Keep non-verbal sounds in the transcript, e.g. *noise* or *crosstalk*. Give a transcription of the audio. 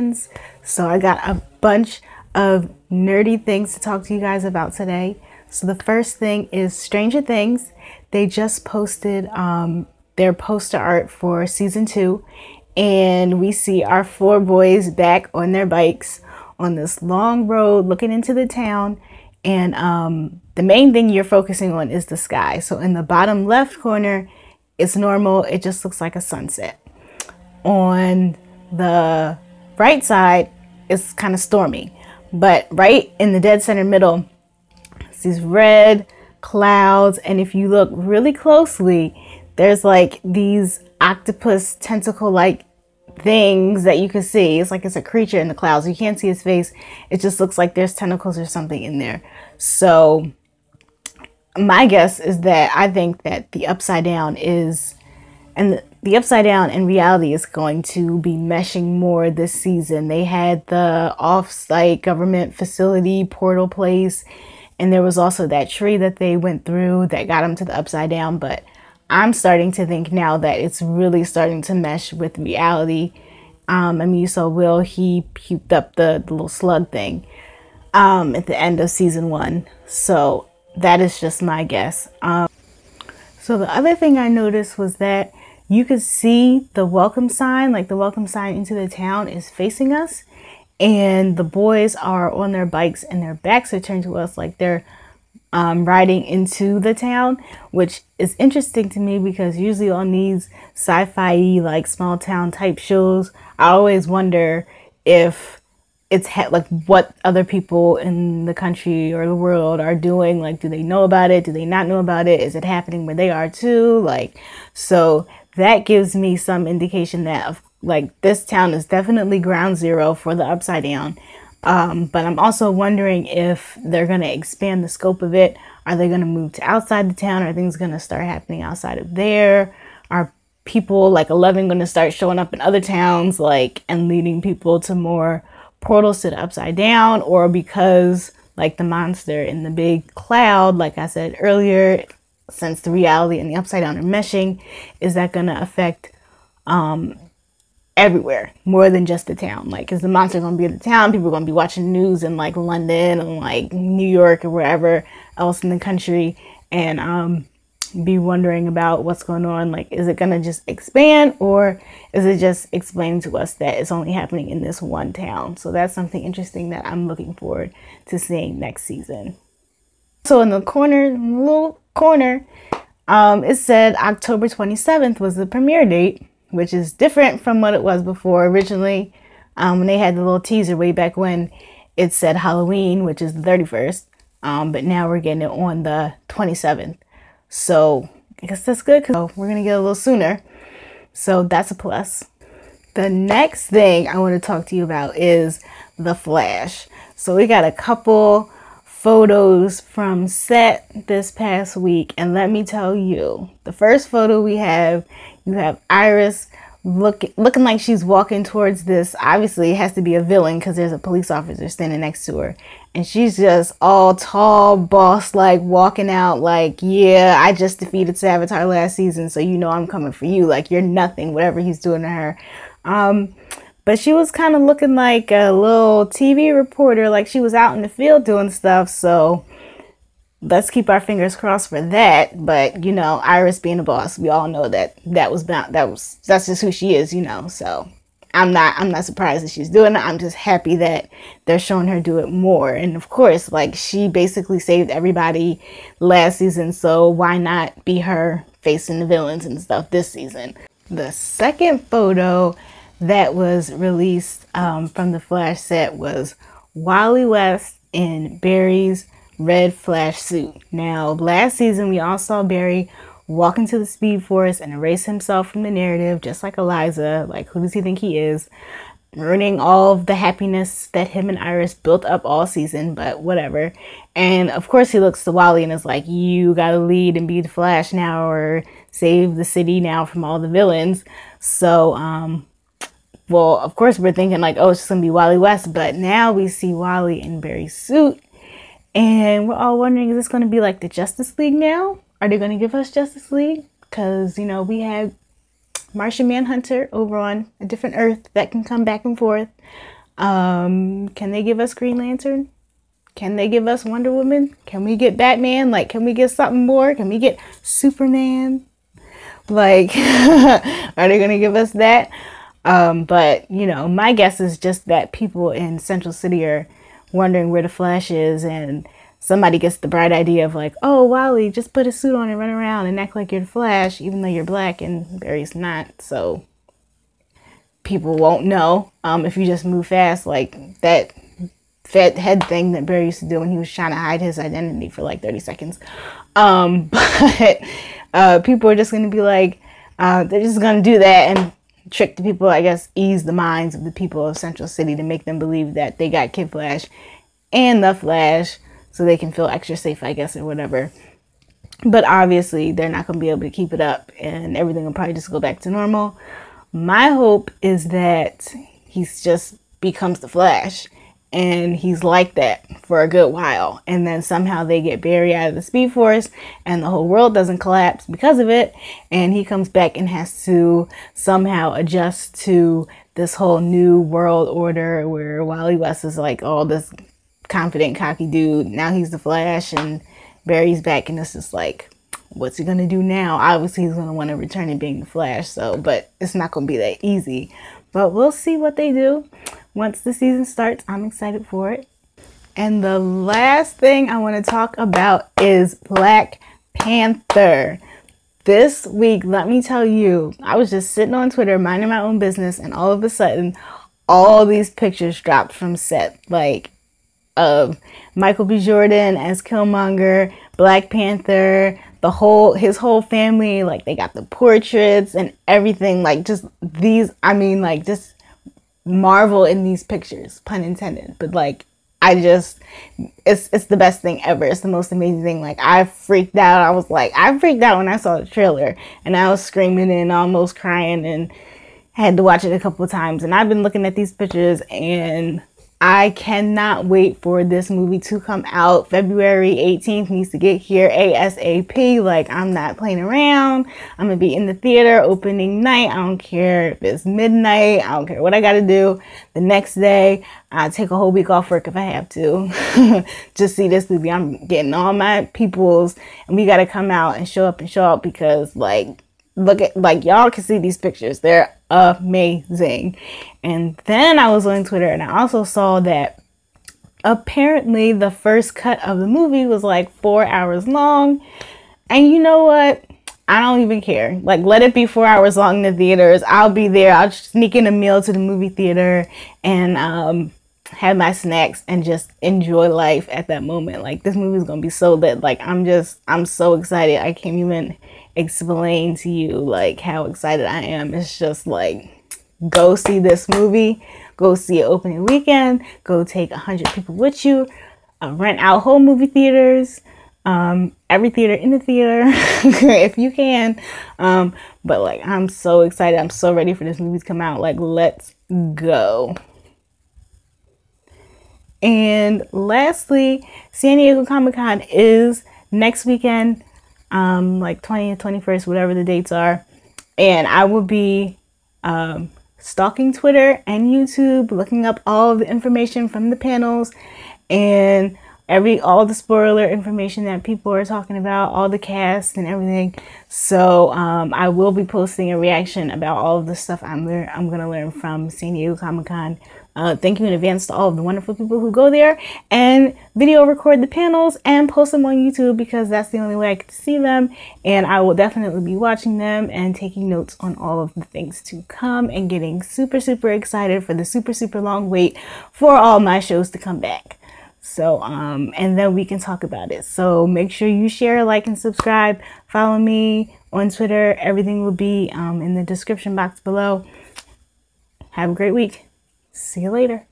friends. So I got a bunch of nerdy things to talk to you guys about today. So the first thing is Stranger Things. They just posted um, their poster art for season two, and we see our four boys back on their bikes on this long road looking into the town. And um, the main thing you're focusing on is the sky. So in the bottom left corner, it's normal, it just looks like a sunset. On the right side, is kind of stormy. But right in the dead center middle, it's these red clouds. And if you look really closely, there's like these octopus tentacle like things that you can see. It's like it's a creature in the clouds. You can't see his face. It just looks like there's tentacles or something in there. So my guess is that I think that the upside down is and the, upside down in reality is going to be meshing more this season. They had the off-site government facility portal place and there was also that tree that they went through that got them to the upside down, but I'm starting to think now that it's really starting to mesh with reality. Um, I mean, you saw Will, he puked up the, the little slug thing um, at the end of season one. So that is just my guess. Um, so the other thing I noticed was that you could see the welcome sign, like the welcome sign into the town is facing us. And the boys are on their bikes and their backs are turned to us like they're um, riding into the town, which is interesting to me because usually on these sci-fi like small town type shows, I always wonder if it's ha- like what other people in the country or the world are doing. Like, do they know about it? Do they not know about it? Is it happening where they are too? Like, so that gives me some indication that like this town is definitely ground zero for the upside down um, but I'm also wondering if they're going to expand the scope of it. Are they going to move to outside the town? Are things going to start happening outside of there? Are people like 11 going to start showing up in other towns, like, and leading people to more portals to the upside down? Or because, like, the monster in the big cloud, like I said earlier, since the reality and the upside down are meshing, is that going to affect um, everywhere more than just the town? Like is the monster gonna be in the town? People are gonna be watching news in like london and like new york or wherever else in the country and um be wondering about what's going on. Like is it gonna just expand or is it just explaining to us that it's only happening in this one town? So that's something interesting that i'm looking forward to seeing next season. So in the corner little corner um, it said october 27th was the premiere date which is different from what it was before originally. Um, when they had the little teaser way back when it said Halloween, which is the 31st, um, but now we're getting it on the 27th. So I guess that's good because we're going to get a little sooner. So that's a plus. The next thing I want to talk to you about is The Flash. So we got a couple photos from set this past week and let me tell you the first photo we have you have Iris look, looking like she's walking towards this. Obviously, it has to be a villain because there's a police officer standing next to her. And she's just all tall, boss like, walking out like, yeah, I just defeated Savitar last season, so you know I'm coming for you. Like, you're nothing, whatever he's doing to her. Um, but she was kind of looking like a little TV reporter, like she was out in the field doing stuff. So let's keep our fingers crossed for that. But you know, Iris being a boss, we all know that that was bound. That was that's just who she is, you know. So I'm not I'm not surprised that she's doing it. I'm just happy that they're showing her do it more. And of course, like she basically saved everybody last season, so why not be her facing the villains and stuff this season? The second photo that was released um, from the Flash set was Wally West in Barry's red flash suit. Now, last season we all saw Barry walk into the Speed Force and erase himself from the narrative, just like Eliza. Like, who does he think he is? Ruining all of the happiness that him and Iris built up all season, but whatever. And of course, he looks to Wally and is like, You gotta lead and be the Flash now, or save the city now from all the villains. So, um, well, of course, we're thinking like, oh, it's just gonna be Wally West, but now we see Wally in Barry's suit and we're all wondering, is this to be like the Justice League now? Are they to give us Justice League? Because, you know, we had Martian Manhunter over on a different Earth that can come back and forth. Um, can they give us Green Lantern? Can they give us Wonder Woman? Can we get Batman? Like, can we get something more? Can we get Superman? Like, *laughs* are they to give us that? Um, but, you know, my guess is just that people in Central City are wondering where the Flash is and somebody gets the bright idea of like, oh, Wally, just put a suit on and run around and act like you're the Flash, even though you're black and Barry's not. So people won't know um, if you just move fast like that fat head thing that Barry used to do when he was trying to hide his identity for like 30 seconds. Um, *laughs* but uh, people are just going to be like, uh, they're just going to do that and trick the people, I guess, ease the minds of the people of Central City to make them believe that they got Kid Flash and the Flash so they can feel extra safe, I guess, or whatever. But obviously, they're not going to be able to keep it up and everything will probably just go back to normal. My hope is that he's just becomes the Flash and he's like that for a good while. And then somehow they get Barry out of the Speed Force and the whole world doesn't collapse because of it. And he comes back and has to somehow adjust to this whole new world order where Wally West is like all this confident cocky dude. Now he's the Flash and Barry's back and it's just like what's he gonna do now? Obviously he's gonna want to return to being the Flash so but it's not gonna be that easy. But we'll see what they do once the season starts. I'm excited for it. And the last thing I want to talk about is Black Panther. This week, let me tell you, I was just sitting on Twitter minding my own business, and all of a sudden, all these pictures dropped from set. Like, of Michael B. Jordan as Killmonger, Black Panther, the whole his whole family, like they got the portraits and everything, like just these I mean like just marvel in these pictures, pun intended. But like I just it's it's the best thing ever. It's the most amazing thing. Like I freaked out. I was like I freaked out when I saw the trailer and I was screaming and almost crying and had to watch it a couple of times. And I've been looking at these pictures and I cannot wait for this movie to come out. February 18th needs to get here ASAP. Like, I'm not playing around. I'm gonna be in the theater opening night. I don't care if it's midnight. I don't care what I gotta do. The next day, I take a whole week off work if I have to. *laughs* Just see this movie. I'm getting all my peoples, and we gotta come out and show up and show up because, like, look at like y'all can see these pictures. They're amazing. And then i was on twitter and i also saw that apparently the first cut of the movie was like four hours long. And you know what? I don't even care. Like let it be four hours long in the theaters. I'll be there. I'll sneak in a meal to the movie theater. And um have my snacks and just enjoy life at that moment like this movie is gonna be so lit like i'm just i'm so excited i can't even explain to you like how excited I am. It's just like go see this movie, go see it opening weekend, go take hundred people with you, uh, rent out whole movie theaters, um, every theater in the theater *laughs* if you can. Um, but like I'm so excited, I'm so ready for this movie to come out. Like let's go. And lastly, San Diego Comic Con is next weekend um, like 20th, 21st, whatever the dates are. And I will be um, stalking Twitter and YouTube, looking up all the information from the panels and every all the spoiler information that people are talking about, all the cast and everything. So um, I will be posting a reaction about all of the stuff I'm I'm gonna learn from San Diego Comic Con uh, thank you in advance to all of the wonderful people who go there and video record the panels and post them on YouTube because that's the only way I can see them. And I will definitely be watching them and taking notes on all of the things to come and getting super, super excited for the super, super long wait for all my shows to come back. So, um, and then we can talk about it. So make sure you share, like, and subscribe. Follow me on Twitter. Everything will be um, in the description box below. Have a great week. See you later.